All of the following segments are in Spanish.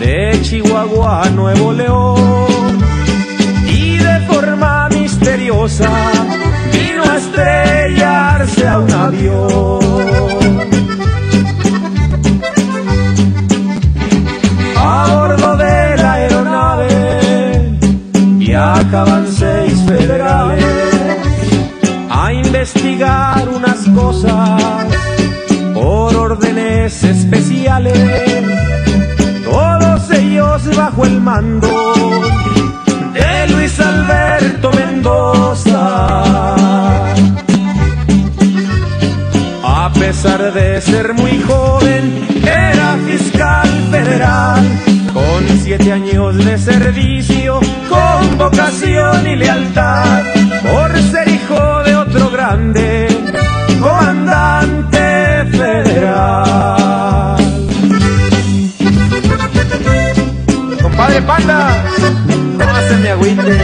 de Chihuahua a Nuevo León y de forma misteriosa vino a estrellarse a un avión. A bordo de la aeronave viajaban seis federales a investigar unas cosas mando de Luis Alberto Mendoza. A pesar de ser muy joven, era fiscal federal, con siete años de servicio, Compadre Panda, no se me agüite.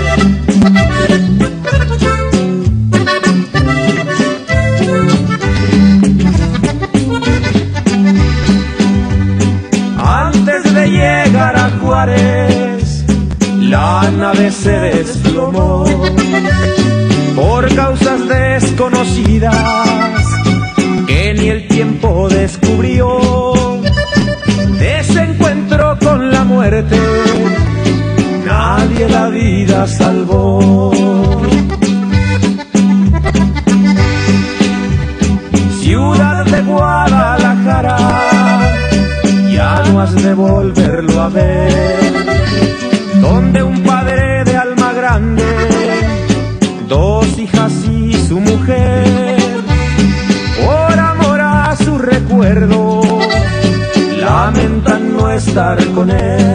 Antes de llegar a Juárez, la nave se desplomó por causas desconocidas vida salvó. Ciudad de Guadalajara, ya no has de volverlo a ver. Donde un padre de alma grande, dos hijas y su mujer, por amor a su recuerdo, lamentan no estar con él.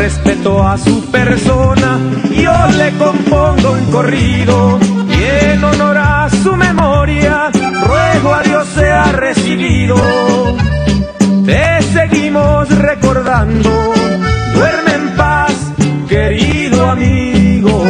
respeto a su persona, yo le compongo un corrido y en honor a su memoria, ruego a Dios sea recibido. Te seguimos recordando, duerme en paz, querido amigo.